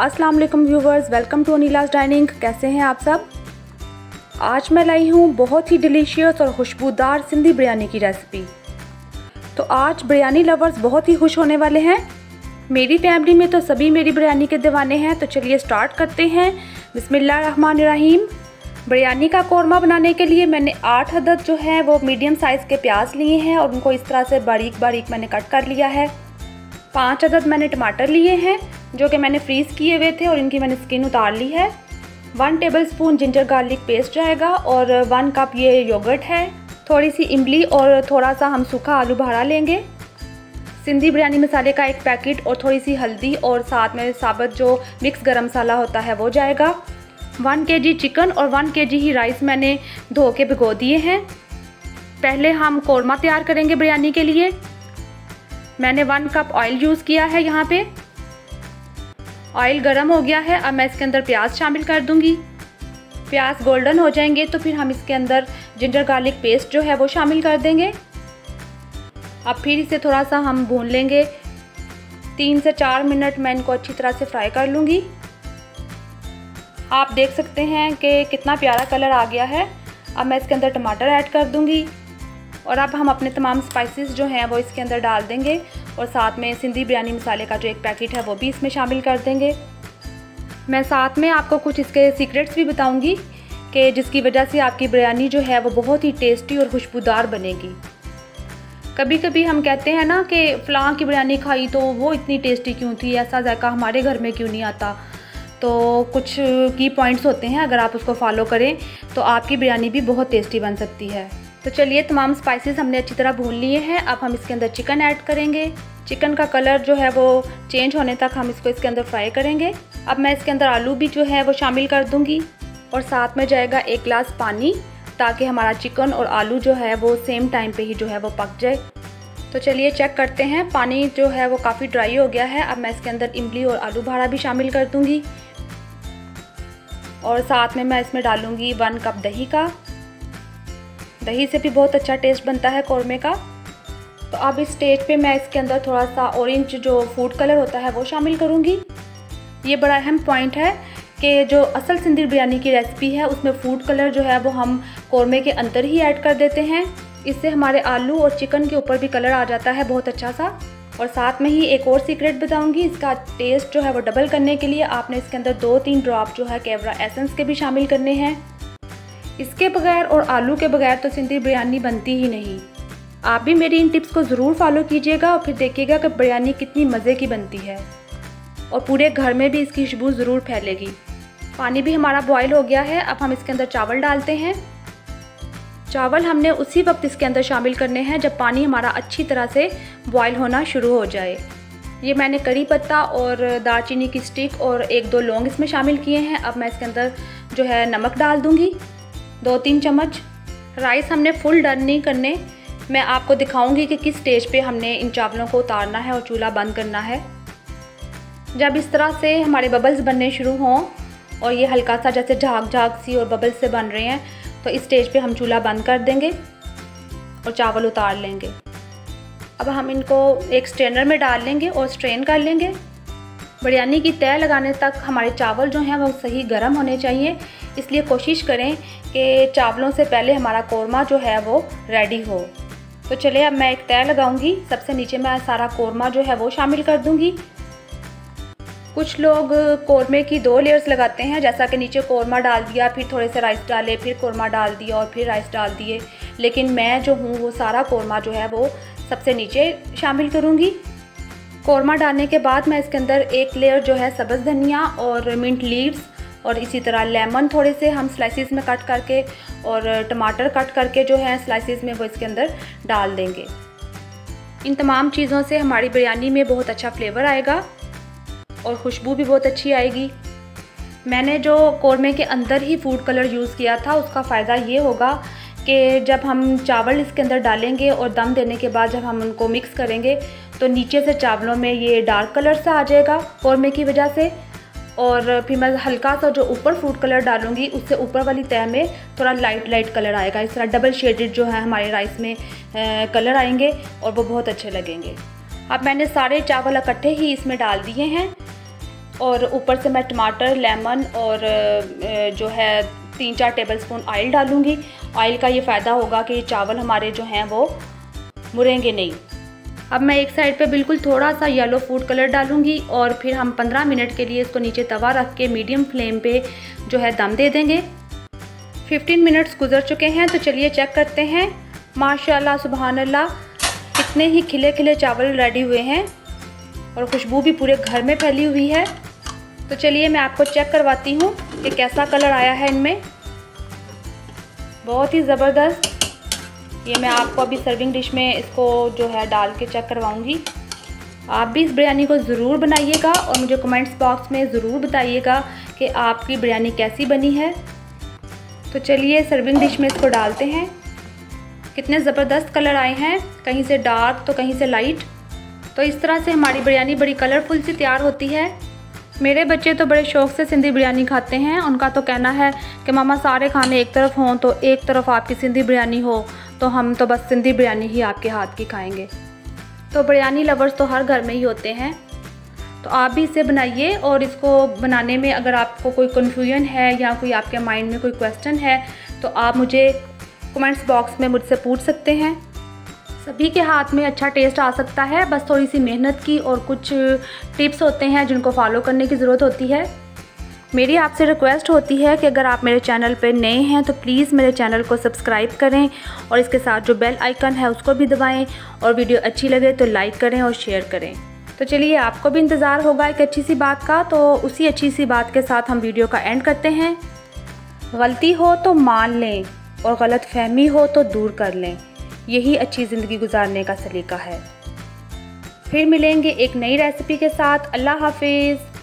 वालेकुम viewers, welcome to Anila's dining. कैसे हैं आप सब? आज मैं लाई हूँ बहुत ही डिलीशियस और खुशबूदार सिंधी बिरयानी की रेसिपी। तो आज बिरयानी लवर्स बहुत ही खुश होने वाले हैं। मेरी फैमिली में तो सभी मेरी बिरयानी के दीवाने हैं तो चलिए स्टार्ट करते हैं। बिस्मिल्लाहिर्रहमानिर्रहीम। बिरयानी का कौरमा बनाने के लिए मैंने आठ अदद जो है, वो मीडियम साइज़ के प्याज लिए हैं और उनको इस तरह से बारीक बारीक मैंने कट कर लिया है। पाँच अदद मैंने टमाटर लिए हैं। जो कि मैंने फ्रीज़ किए हुए थे और इनकी मैंने स्किन उतार ली है। One tablespoon ginger garlic paste जाएगा और वन कप ये योगर्ट है। थोड़ी सी इमली और थोड़ा सा हम सूखा आलू भाड़ा लेंगे। सिंधी बिरयानी मसाले का एक पैकेट और थोड़ी सी हल्दी और साथ में साबुत जो मिक्स गरम मसाला होता है वो जाएगा। वन के जी चिकन और वन के जी ही राइस मैंने धो के भिगो दिए हैं। पहले हम कौरमा तैयार करेंगे बिरयानी के लिए। मैंने वन कप ऑयल यूज़ किया है यहाँ पे। ऑयल गर्म हो गया है, अब मैं इसके अंदर प्याज शामिल कर दूँगी। प्याज गोल्डन हो जाएँगे तो फिर हम इसके अंदर जिंजर गार्लिक पेस्ट जो है वो शामिल कर देंगे। अब फिर इसे थोड़ा सा हम भून लेंगे। तीन से चार मिनट मैं इनको अच्छी तरह से फ्राई कर लूँगी। आप देख सकते हैं कि कितना प्यारा कलर आ गया है। अब मैं इसके अंदर टमाटर ऐड कर दूँगी। और अब हम अपने तमाम स्पाइसेस जो हैं वो इसके अंदर डाल देंगे। और साथ में सिंधी बिरयानी मसाले का जो एक पैकेट है वो भी इसमें शामिल कर देंगे। मैं साथ में आपको कुछ इसके सीक्रेट्स भी बताऊँगी कि जिसकी वजह से आपकी बिरयानी जो है वो बहुत ही टेस्टी और खुशबूदार बनेगी। कभी कभी हम कहते हैं ना कि फ़लाँ की बिरयानी खाई तो वो इतनी टेस्टी क्यों थी? ऐसा जायका हमारे घर में क्यों नहीं आता? तो कुछ की पॉइंट्स होते हैं, अगर आप उसको फॉलो करें तो आपकी बिरयानी भी बहुत टेस्टी बन सकती है। तो चलिए तमाम स्पाइसेस हमने अच्छी तरह भून लिए हैं, अब हम इसके अंदर चिकन ऐड करेंगे। चिकन का कलर जो है वो चेंज होने तक हम इसको इसके अंदर फ्राई करेंगे। अब मैं इसके अंदर आलू भी जो है वो शामिल कर दूँगी और साथ में जाएगा एक गिलास पानी ताकि हमारा चिकन और आलू जो है वो सेम टाइम पे ही जो है वो पक जाए। तो चलिए चेक करते हैं। पानी जो है वो काफ़ी ड्राई हो गया है। अब मैं इसके अंदर इमली और आलू भाड़ा भी शामिल कर दूँगी। और साथ में मैं इसमें डालूँगी वन कप दही का। दही से भी बहुत अच्छा टेस्ट बनता है कौरमे का। तो अब इस स्टेज पे मैं इसके अंदर थोड़ा सा ऑरेंज जो फ़ूड कलर होता है वो शामिल करूँगी। ये बड़ा अहम पॉइंट है कि जो असल सिंधी बिरयानी की रेसिपी है, उसमें फ़ूड कलर जो है वो हम कौरमे के अंदर ही ऐड कर देते हैं। इससे हमारे आलू और चिकन के ऊपर भी कलर आ जाता है बहुत अच्छा सा। और साथ में ही एक और सीक्रेट बताऊँगी, इसका टेस्ट जो है वो डबल करने के लिए आपने इसके अंदर दो तीन ड्रॉप जो है कैवरा एसेंस के भी शामिल करने हैं। इसके बगैर और आलू के बगैर तो सिंधी बिरयानी बनती ही नहीं। आप भी मेरी इन टिप्स को ज़रूर फॉलो कीजिएगा और फिर देखिएगा कि बिरयानी कितनी मज़े की बनती है। और पूरे घर में भी इसकी खुशबू ज़रूर फैलेगी। पानी भी हमारा बॉयल हो गया है। अब हम इसके अंदर चावल डालते हैं। चावल हमने उसी वक्त इसके अंदर शामिल करने हैं जब पानी हमारा अच्छी तरह से बॉयल होना शुरू हो जाए। ये मैंने करी पत्ता और दालचीनी की स्टिक और एक दो लौंग इसमें शामिल किए हैं। अब मैं इसके अंदर जो है नमक डाल दूँगी। दो तीन चम्मच। राइस हमने फुल डन नहीं करने। मैं आपको दिखाऊँगी कि किस स्टेज पे हमने इन चावलों को उतारना है और चूल्हा बंद करना है। जब इस तरह से हमारे बबल्स बनने शुरू हों और ये हल्का सा जैसे झाग झाग सी और बबल्स से बन रहे हैं तो इस स्टेज पे हम चूल्हा बंद कर देंगे और चावल उतार लेंगे। अब हम इनको एक स्ट्रेनर में डाल लेंगे और स्ट्रेन कर लेंगे। बिरयानी की तय लगाने तक हमारे चावल जो हैं, वो सही गर्म होने चाहिए। इसलिए कोशिश करें कि चावलों से पहले हमारा कौरमा जो है, वो रेडी हो। तो चलिए अब मैं एक तय लगाऊँगी। सबसे नीचे मैं सारा कौरमा जो है वो शामिल कर दूँगी। कुछ लोग कौरमे की दो लेयर्स लगाते हैं, जैसा कि नीचे कौरमा डाल दिया, फिर थोड़े से राइस डाले, फिर कौरमा डाल दिया और फिर राइस डाल दिए। लेकिन मैं जो हूँ, वो सारा कौरमा जो है वो सबसे नीचे शामिल करूँगी। कौरमा डालने के बाद मैं इसके अंदर एक लेयर जो है सब्ज़ धनिया और मिंट लीव्स और इसी तरह लेमन थोड़े से हम स्लाइसिस में कट करके और टमाटर कट करके जो है स्लाइसिस में वो इसके अंदर डाल देंगे। इन तमाम चीज़ों से हमारी बिरयानी में बहुत अच्छा फ्लेवर आएगा और खुशबू भी बहुत अच्छी आएगी। मैंने जो कौरमे के अंदर ही फ़ूड कलर यूज़ किया था, उसका फ़ायदा ये होगा कि जब हम चावल इसके अंदर डालेंगे और दम देने के बाद जब हम उनको मिक्स करेंगे तो नीचे से चावलों में ये डार्क कलर सा आ जाएगा कौरमे की वजह से। और फिर मैं हल्का सा जो ऊपर फ़ूड कलर डालूँगी उससे ऊपर वाली तय में थोड़ा लाइट लाइट कलर आएगा। इस तरह डबल शेडेड जो है हमारे राइस में आ, कलर आएँगे और वो बहुत अच्छे लगेंगे। अब मैंने सारे चावल इकट्ठे ही इसमें डाल दिए हैं और ऊपर से मैं टमाटर लेमन और जो है तीन चार टेबलस्पून ऑयल डालूँगी। ऑयल का ये फ़ायदा होगा कि चावल हमारे जो हैं वो मुरेंगे नहीं। अब मैं एक साइड पे बिल्कुल थोड़ा सा येलो फ़ूड कलर डालूँगी और फिर हम 15 मिनट के लिए इसको नीचे तवा रख के मीडियम फ्लेम पे जो है दम दे देंगे। 15 मिनट्स गुजर चुके हैं तो चलिए चेक करते हैं। माशाल्लाह सुबहान अल्लाह कितने ही खिले खिले चावल रेडी हुए हैं और खुशबू भी पूरे घर में फैली हुई है। तो चलिए मैं आपको चेक करवाती हूँ कि कैसा कलर आया है इनमें। बहुत ही ज़बरदस्त। ये मैं आपको अभी सर्विंग डिश में इसको जो है डाल के चेक करवाऊँगी। आप भी इस बिरयानी को ज़रूर बनाइएगा और मुझे कमेंट्स बॉक्स में ज़रूर बताइएगा कि आपकी बिरयानी कैसी बनी है। तो चलिए सर्विंग डिश में इसको डालते हैं। कितने ज़बरदस्त कलर आए हैं। कहीं से डार्क तो कहीं से लाइट तो इस तरह से हमारी बिरयानी बड़ी कलरफुल सी तैयार होती है। मेरे बच्चे तो बड़े शौक़ से सिंधी बिरयानी खाते हैं। उनका तो कहना है कि मामा, सारे खाने एक तरफ़ हों तो एक तरफ़ आपकी सिंधी बिरयानी हो। तो हम तो बस सिंधी बिरयानी ही आपके हाथ की खाएँगे। तो बिरयानी लवर्स तो हर घर में ही होते हैं। तो आप भी इसे बनाइए और इसको बनाने में अगर आपको कोई कन्फ्यूज़न है या कोई आपके माइंड में कोई क्वेश्चन है तो आप मुझे कमेंट्स बॉक्स में मुझसे पूछ सकते हैं। सभी के हाथ में अच्छा टेस्ट आ सकता है, बस थोड़ी सी मेहनत की और कुछ टिप्स होते हैं जिनको फॉलो करने की ज़रूरत होती है। मेरी आपसे रिक्वेस्ट होती है कि अगर आप मेरे चैनल पर नए हैं तो प्लीज़ मेरे चैनल को सब्सक्राइब करें और इसके साथ जो बेल आइकन है, उसको भी दबाएँ और वीडियो अच्छी लगे तो लाइक करें और शेयर करें। तो चलिए, आपको भी इंतज़ार होगा एक अच्छी सी बात का तो उसी अच्छी सी बात के साथ हम वीडियो का एंड करते हैं। गलती हो तो मान लें और गलत फहमी हो तो दूर कर लें। यही अच्छी ज़िंदगी गुजारने का सलीका है। फिर मिलेंगे एक नई रेसिपी के साथ। अल्लाह हाफिज़।